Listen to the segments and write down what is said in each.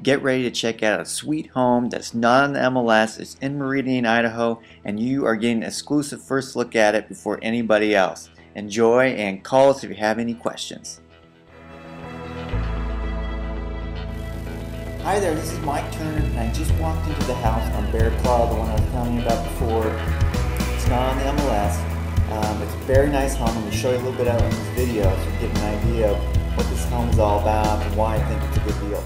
Get ready to check out a sweet home that's not on the MLS, it's in Meridian, Idaho, and you are getting an exclusive first look at it before anybody else. Enjoy and call us if you have any questions. Hi there, this is Mike Turner, and I just walked into the house on Bear Claw, the one I was telling you about before. It's not on the MLS. Um, it's a very nice home. I'm going to show you a little bit of it in this video so you get an idea of what this home is all about and why I think it's a good deal.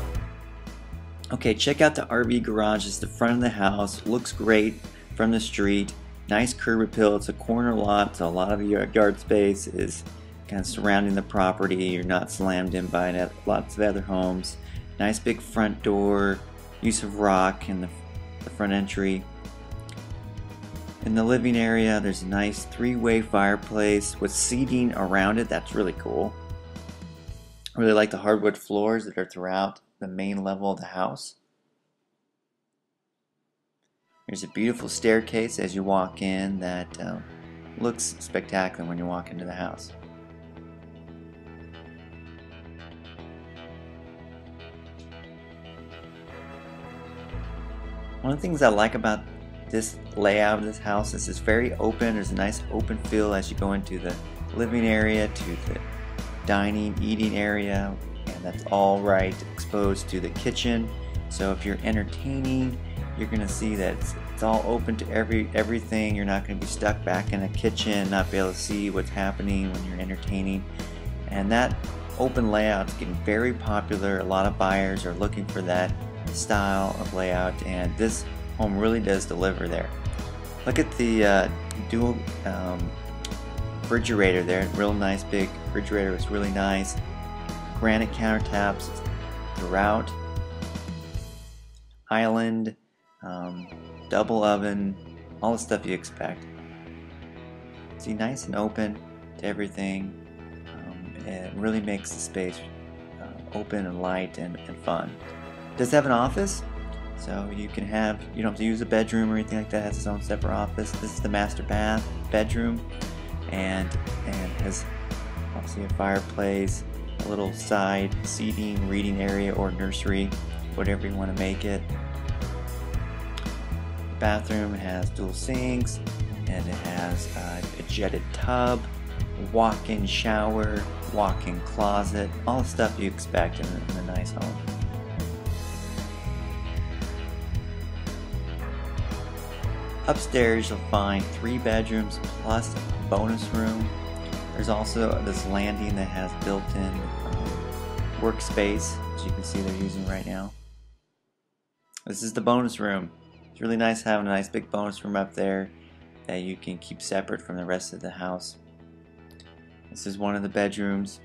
Okay, check out the RV garage. It's the front of the house. Looks great from the street. Nice curb appeal. It's a corner lot, so a lot of yard space is kind of surrounding the property. You're not slammed in by lots of other homes. Nice big front door, use of rock in the, the front entry. In the living area, there's a nice three-way fireplace with seating around it. That's really cool. I really like the hardwood floors that are throughout the main level of the house. There's a beautiful staircase as you walk in that uh, looks spectacular when you walk into the house. One of the things I like about this layout of this house is it's very open. There's a nice open feel as you go into the living area to the dining, eating area, that's all right exposed to the kitchen. So if you're entertaining, you're gonna see that it's, it's all open to every everything. You're not gonna be stuck back in a kitchen, not be able to see what's happening when you're entertaining. And that open layout is getting very popular. A lot of buyers are looking for that style of layout and this home really does deliver there. Look at the uh, dual um, refrigerator there, real nice big refrigerator, it's really nice. Granite countertops throughout. Island, um, double oven, all the stuff you expect. See, nice and open to everything. Um, it really makes the space uh, open and light and, and fun does have an office, so you can have, you don't have to use a bedroom or anything like that. It has its own separate office. This is the master bath bedroom, and and has obviously a fireplace, a little side seating, reading area, or nursery, whatever you want to make it. Bathroom has dual sinks, and it has a jetted tub, walk-in shower, walk-in closet, all the stuff you expect in a, in a nice home. Upstairs you'll find three bedrooms plus bonus room. There's also this landing that has built-in um, workspace, as you can see they're using right now. This is the bonus room. It's really nice having a nice big bonus room up there that you can keep separate from the rest of the house. This is one of the bedrooms.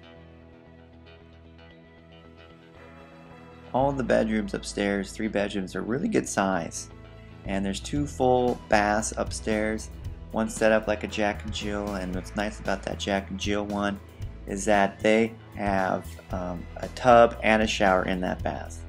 All the bedrooms upstairs, three bedrooms, are really good size and there's two full baths upstairs one set up like a Jack and Jill and what's nice about that Jack and Jill one is that they have um, a tub and a shower in that bath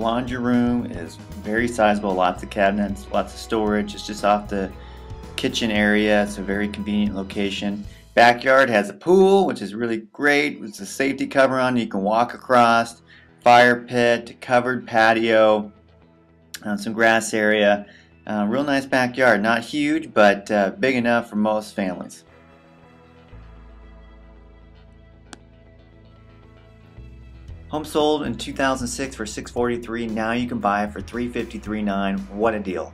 laundry room is very sizable, lots of cabinets, lots of storage. It's just off the kitchen area. It's a very convenient location. Backyard has a pool, which is really great. It's a safety cover on you can walk across. Fire pit, covered patio, uh, some grass area. Uh, real nice backyard. Not huge, but uh, big enough for most families. Home sold in 2006 for 643. Now you can buy it for 353.9. What a deal!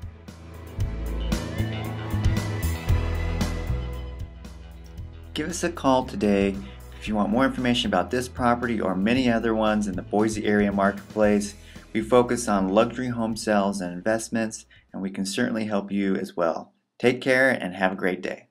Give us a call today if you want more information about this property or many other ones in the Boise area marketplace. We focus on luxury home sales and investments, and we can certainly help you as well. Take care and have a great day.